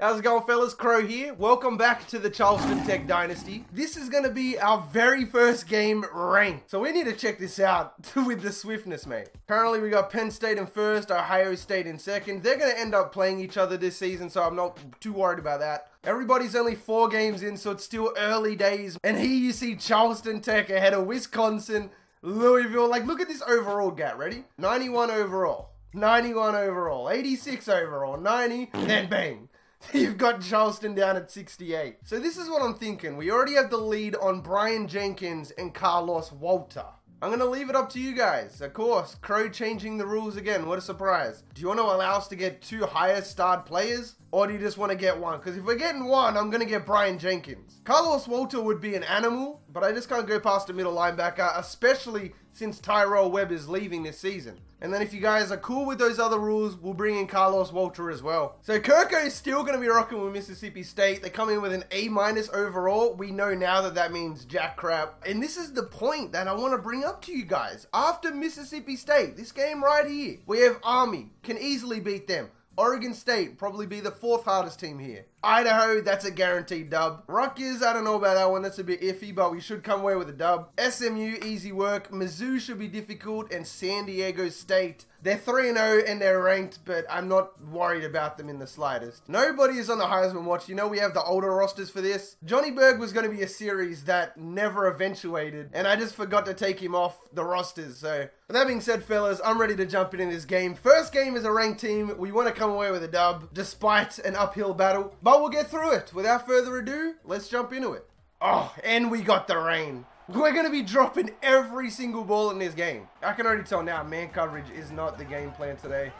How's it going, fellas? Crowe here. Welcome back to the Charleston Tech Dynasty. This is going to be our very first game ranked. So we need to check this out with the swiftness, mate. Currently, we got Penn State in first, Ohio State in second. They're going to end up playing each other this season, so I'm not too worried about that. Everybody's only four games in, so it's still early days. And here you see Charleston Tech ahead of Wisconsin, Louisville. Like, look at this overall gap. Ready? 91 overall. 91 overall, 86 overall, 90, then bang. You've got Charleston down at 68. So this is what I'm thinking. We already have the lead on Brian Jenkins and Carlos Walter. I'm going to leave it up to you guys. Of course, Crowe changing the rules again. What a surprise. Do you want to allow us to get two higher starred players? Or do you just want to get one? Because if we're getting one, I'm going to get Brian Jenkins. Carlos Walter would be an animal, but I just can't go past a middle linebacker, especially since Tyrell Webb is leaving this season. And then if you guys are cool with those other rules, we'll bring in Carlos Walter as well. So Kirko is still going to be rocking with Mississippi State. They come in with an A minus overall. We know now that that means jack crap. And this is the point that I want to bring up to you guys. After Mississippi State, this game right here, we have Army, can easily beat them. Oregon State, probably be the fourth hardest team here. Idaho, that's a guaranteed dub. Rutgers, I don't know about that one. That's a bit iffy, but we should come away with a dub. SMU, easy work. Mizzou should be difficult. And San Diego State, they're 3-0 and they're ranked, but I'm not worried about them in the slightest. Nobody is on the Heisman watch. You know we have the older rosters for this. Johnny Berg was going to be a series that never eventuated, and I just forgot to take him off the rosters. So, with that being said, fellas, I'm ready to jump in in this game. First game is a ranked team. We want to come away with a dub, despite an uphill battle. But we'll get through it. Without further ado, let's jump into it. Oh, and we got the rain. We're going to be dropping every single ball in this game. I can already tell now, man coverage is not the game plan today.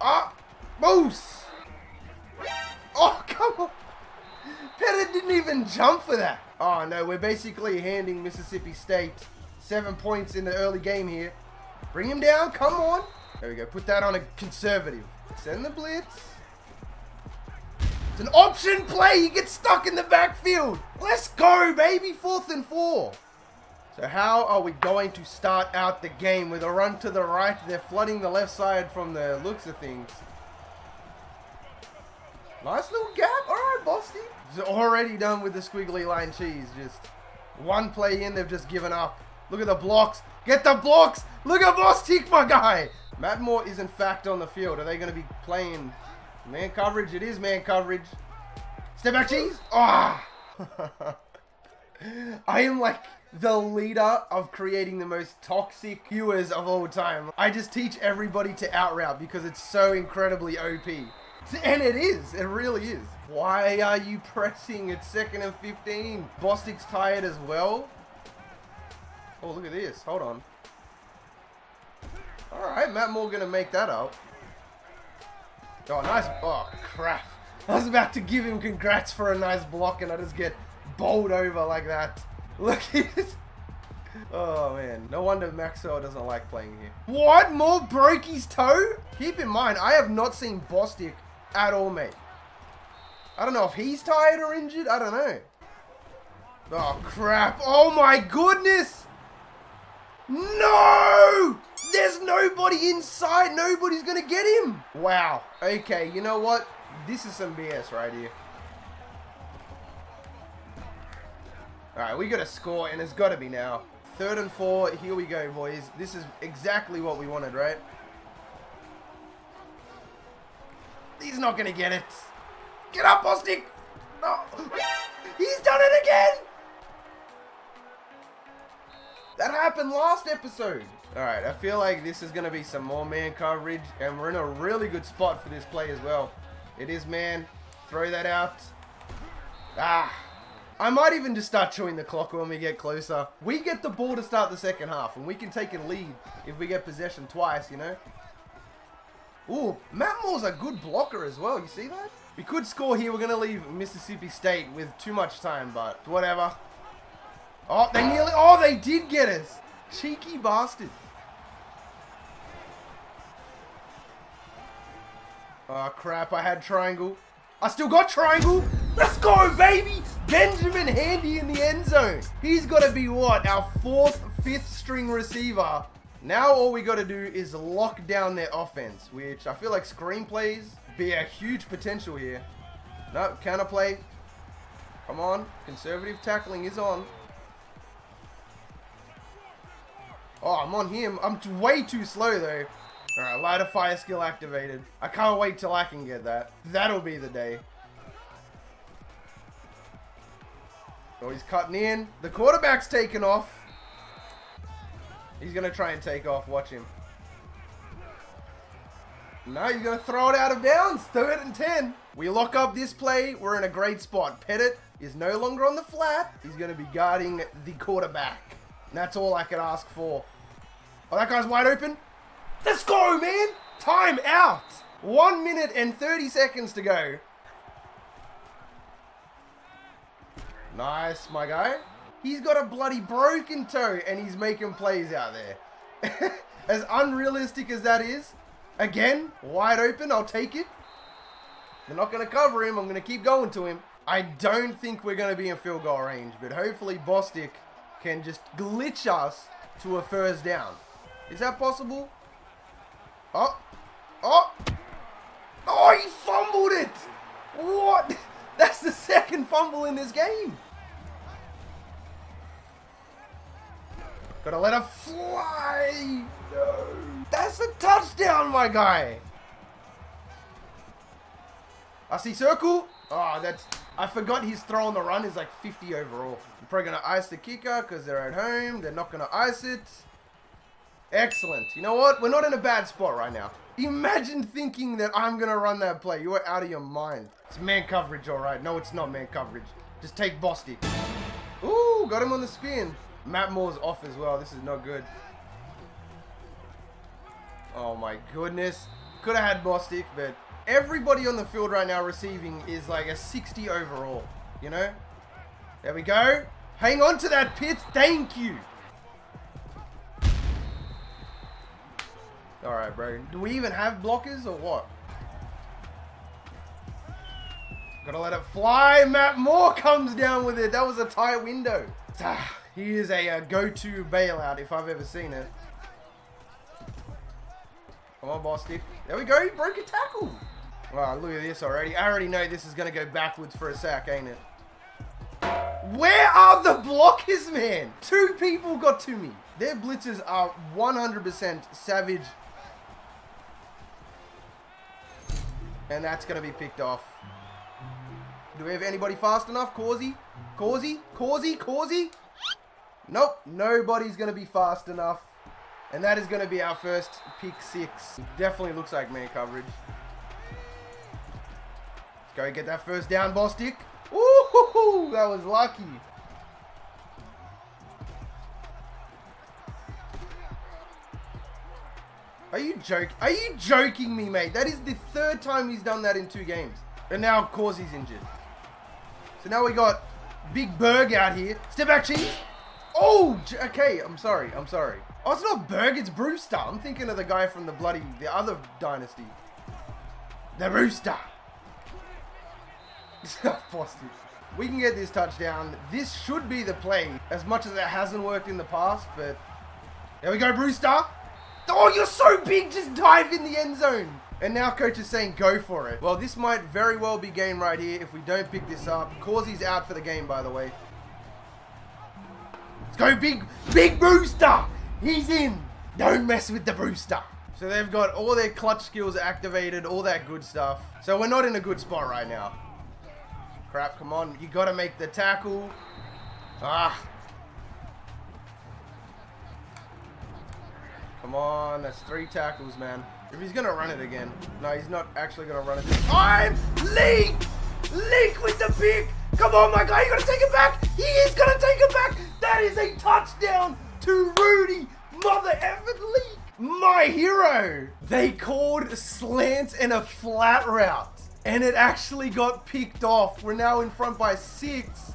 Ah, Moose. Oh, come on. Pettit didn't even jump for that. Oh, no, we're basically handing Mississippi State seven points in the early game here. Bring him down, come on. There we go, put that on a conservative. Send the blitz. It's an option play. He gets stuck in the backfield. Let's go, baby. Fourth and four. So how are we going to start out the game with a run to the right? They're flooding the left side from the looks of things. Nice little gap. All right, Bosty. Already done with the squiggly line cheese. Just one play in, they've just given up. Look at the blocks. Get the blocks. Look at Bostic, my guy. Matt Moore is in fact on the field. Are they going to be playing Man coverage, it is man coverage. Step back cheese. Ah! Oh. I am like the leader of creating the most toxic viewers of all time. I just teach everybody to out route because it's so incredibly OP. And it is, it really is. Why are you pressing at second and 15? Bostic's tired as well. Oh, look at this. Hold on. Alright, Matt Moore gonna make that up. Oh, nice. Oh, crap. I was about to give him congrats for a nice block and I just get bowled over like that. Look at this. Oh, man. No wonder Maxwell doesn't like playing here. What? Moore broke his toe? Keep in mind, I have not seen Bostic at all, mate. I don't know if he's tired or injured. I don't know. Oh, crap. Oh, my goodness. No! There's nobody inside. Nobody's going to get him. Wow. Okay, you know what? This is some BS right here. Alright, we got to score, and it's got to be now. Third and four. Here we go, boys. This is exactly what we wanted, right? He's not going to get it. Get up, Bostic! No. He's done it again! That happened last episode. Alright, I feel like this is going to be some more man coverage. And we're in a really good spot for this play as well. It is man. Throw that out. Ah. I might even just start chewing the clock when we get closer. We get the ball to start the second half. And we can take a lead if we get possession twice, you know. Ooh, Matt Moore's a good blocker as well. You see that? We could score here. We're going to leave Mississippi State with too much time, but whatever. Oh, they nearly... Oh, they did get us. Cheeky bastards. Oh, ah, crap. I had triangle. I still got triangle. Let's go, baby. Benjamin Handy in the end zone. He's got to be, what, our fourth, fifth string receiver. Now all we got to do is lock down their offense, which I feel like screenplays be a huge potential here. No, counter play. Come on. Conservative tackling is on. Oh, I'm on him. I'm way too slow, though. Alright, light of fire skill activated. I can't wait till I can get that. That'll be the day. Oh, he's cutting in. The quarterback's taking off. He's going to try and take off. Watch him. No, he's going to throw it out of bounds. Third and 10. We lock up this play. We're in a great spot. Pettit is no longer on the flat. He's going to be guarding the quarterback. And that's all I could ask for. Oh, that guy's wide open. Let's go, man. Time out. One minute and 30 seconds to go. Nice, my guy. He's got a bloody broken toe and he's making plays out there. as unrealistic as that is, again, wide open, I'll take it. They're not going to cover him. I'm going to keep going to him. I don't think we're going to be in field goal range, but hopefully Bostic can just glitch us to a first down. Is that possible? Oh. Oh. Oh, he fumbled it. What? That's the second fumble in this game. Gotta let her fly. No. That's a touchdown, my guy. I see circle. Oh, that's... I forgot his throw on the run is like 50 overall. I'm probably going to ice the kicker because they're at home. They're not going to ice it. Excellent. You know what? We're not in a bad spot right now. Imagine thinking that I'm going to run that play. You are out of your mind. It's man coverage, all right. No, it's not man coverage. Just take Bostic. Ooh, got him on the spin. Matt Moore's off as well. This is not good. Oh, my goodness. Could have had Bostic, but everybody on the field right now receiving is like a 60 overall. You know? There we go. Hang on to that, Pitts. Thank you. Alright, bro. Do we even have blockers or what? Gotta let it fly. Matt Moore comes down with it. That was a tight window. Ah, he is a, go-to bailout if I've ever seen it. Come on, Bostic. There we go. He broke a tackle. Wow, look at this already. I already know this is going to go backwards for a sack, ain't it? Where are the blockers, man? Two people got to me. Their blitzers are 100% savage And that's going to be picked off. Do we have anybody fast enough? Causey? Causey? Causey? Causey? Nope. Nobody's going to be fast enough. And that is going to be our first pick six. Definitely looks like man coverage. Let's go get that first down, Bostic. Ooh, that was lucky. Are you joking? Are you joking me, mate? That is the third time he's done that in two games. And now, of course, he's injured. So now we got Big Berg out here. Step back, cheese. Oh, okay. I'm sorry. I'm sorry. Oh, it's not Berg. It's Brewster. I'm thinking of the guy from the bloody, the other dynasty. The Rooster. We can get this touchdown. This should be the play, as much as it hasn't worked in the past, but there we go, Brewster. Oh, you're so big, just dive in the end zone. And now coach is saying go for it. Well, this might very well be game right here if we don't pick this up. Causey's out for the game, by the way. Let's go, big, big Brewster. He's in. Don't mess with the Brewster. So they've got all their clutch skills activated, all that good stuff. So we're not in a good spot right now. Crap, come on. You got to make the tackle. Ah, Come on, that's three tackles, man. If he's gonna run it again. No, he's not actually gonna run it this time. Leak! Leak with the pick! Come on, my guy, you gotta take it back! He is gonna take it back! That is a touchdown to Rudy Mother effort Leak! My hero! They called slant and a flat route. And it actually got picked off. We're now in front by six.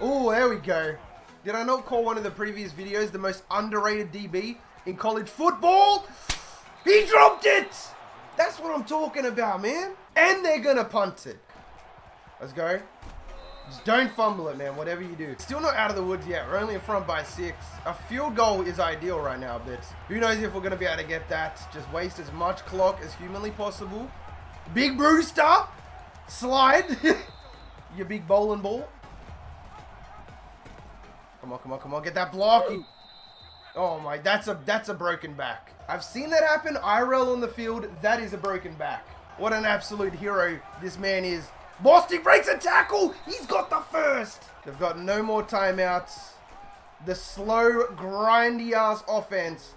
Oh, there we go. Did I not call one of the previous videos the most underrated DB in college football? He dropped it! That's what I'm talking about, man. And they're going to punt it. Let's go. Just don't fumble it, man, whatever you do. Still not out of the woods yet. We're only in front by six. A field goal is ideal right now, but who knows if we're going to be able to get that. Just waste as much clock as humanly possible. Big Brewster. Slide. you big bowling ball. Come on, come on, come on. Get that block. Oh my, that's a that's a broken back. I've seen that happen IRL on the field. That is a broken back. What an absolute hero this man is. Bostic breaks a tackle. He's got the first. They've got no more timeouts. The slow, grindy ass offense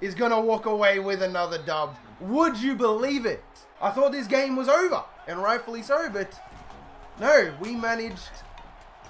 is going to walk away with another dub. Would you believe it? I thought this game was over, and rightfully so, but no, we managed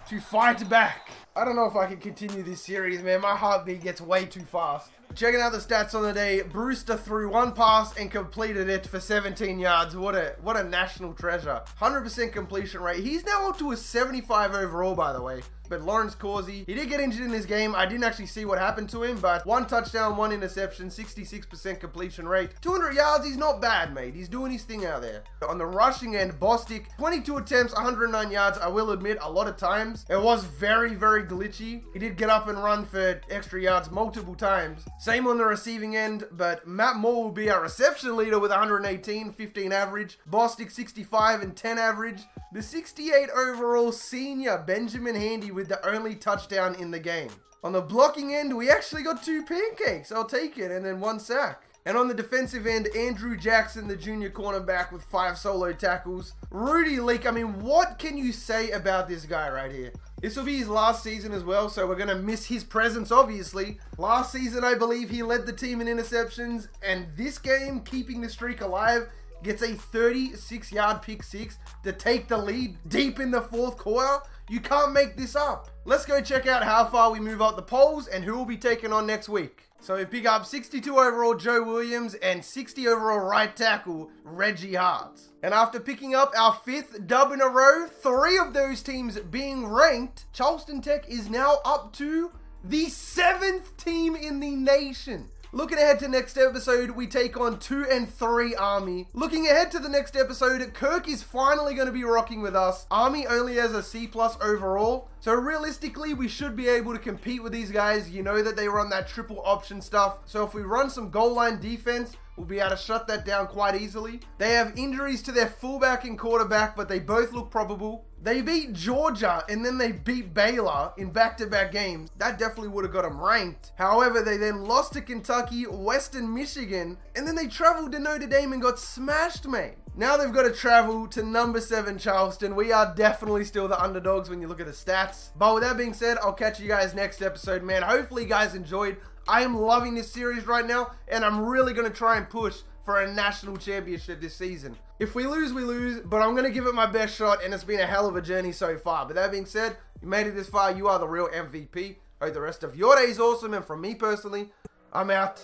to fight back. I don't know if I can continue this series, man. My heartbeat gets way too fast. Checking out the stats on the day, Brewster threw one pass and completed it for 17 yards. What a what a national treasure. 100% completion rate. He's now up to a 75 overall, by the way but Lawrence Causey, he did get injured in this game. I didn't actually see what happened to him, but one touchdown, one interception, 66% completion rate. 200 yards, he's not bad, mate. He's doing his thing out there. On the rushing end, Bostic, 22 attempts, 109 yards. I will admit, a lot of times, it was very, very glitchy. He did get up and run for extra yards multiple times. Same on the receiving end, but Matt Moore will be our reception leader with 118, 15 average. Bostic, 65 and 10 average. The 68 overall senior Benjamin Handy with the only touchdown in the game. On the blocking end, we actually got two pancakes. I'll take it. And then one sack. And on the defensive end, Andrew Jackson, the junior cornerback with five solo tackles. Rudy Leak, I mean, what can you say about this guy right here? This will be his last season as well, so we're going to miss his presence, obviously. Last season, I believe he led the team in interceptions, and this game, keeping the streak alive, gets a 36 yard pick six to take the lead deep in the fourth quarter. You can't make this up. Let's go check out how far we move up the polls and who will be taken on next week. So we pick up 62 overall Joe Williams and 60 overall right tackle Reggie Hart. And after picking up our fifth dub in a row, three of those teams being ranked, Charleston Tech is now up to the seventh team in the nation. Looking ahead to next episode, we take on 2 and 3 Army. Looking ahead to the next episode, Kirk is finally going to be rocking with us. Army only has a C plus overall. So realistically, we should be able to compete with these guys. You know that they run that triple option stuff. So if we run some goal line defense, we'll be able to shut that down quite easily. They have injuries to their fullback and quarterback, but they both look probable. They beat Georgia and then they beat Baylor in back to back games. That definitely would have got them ranked. However, they then lost to Kentucky, Western Michigan, and then they traveled to Notre Dame and got smashed, mate. Now they've got to travel to number seven Charleston. We are definitely still the underdogs when you look at the stats. But with that being said, I'll catch you guys next episode, man. Hopefully, you guys enjoyed. I am loving this series right now, and I'm really going to try and push for a national championship this season. If we lose, we lose, but I'm going to give it my best shot, and it's been a hell of a journey so far. But that being said, you made it this far, you are the real MVP. Hope the rest of your day is awesome, and from me personally, I'm out.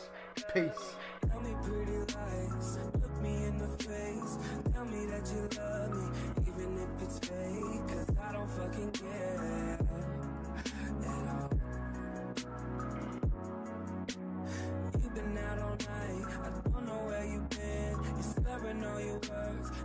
Peace. Know your words